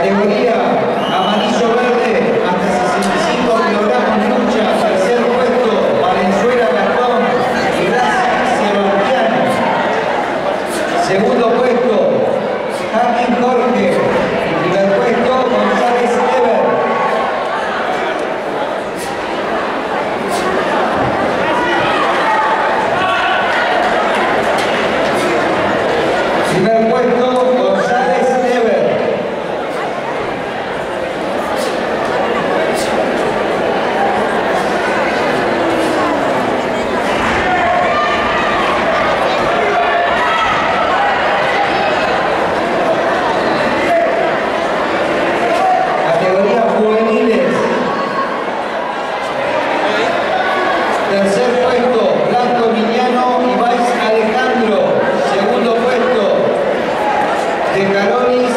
Categoría amarillo-verde, hasta 65 kilogramos de lucha, tercer puesto, Valenzuela Gastón y Sebastián. Segundo Tercer puesto, Blanco Miniano y Vice Alejandro. Segundo puesto de Caroni.